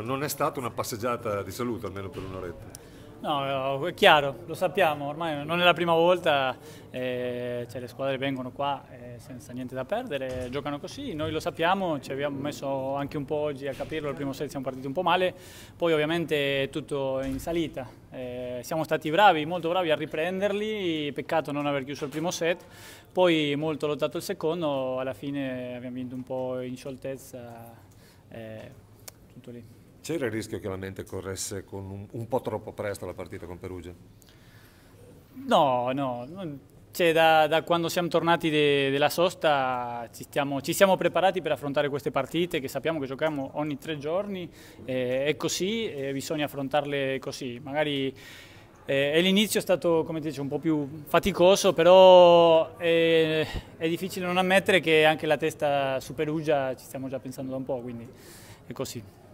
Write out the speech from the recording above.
Non è stata una passeggiata di saluto, almeno per un'oretta. No, è chiaro, lo sappiamo, ormai non è la prima volta, eh, cioè le squadre vengono qua eh, senza niente da perdere, giocano così, noi lo sappiamo, ci abbiamo messo anche un po' oggi a capirlo, il primo set siamo partiti un po' male, poi ovviamente è tutto in salita, eh, siamo stati bravi, molto bravi a riprenderli, peccato non aver chiuso il primo set, poi molto lottato il secondo, alla fine abbiamo vinto un po' in scioltezza, eh, tutto lì. C'era il rischio che la mente corresse con un, un po' troppo presto la partita con Perugia? No, no. Cioè, da, da, quando siamo tornati de, della sosta ci, stiamo, ci, siamo preparati per affrontare queste partite che sappiamo che giochiamo ogni tre giorni, eh, è così e bisogna affrontarle così. Magari eh, l'inizio è stato come dice, un po' più faticoso, però è, è difficile non ammettere che anche la testa su Perugia ci stiamo già pensando da un po', quindi è così.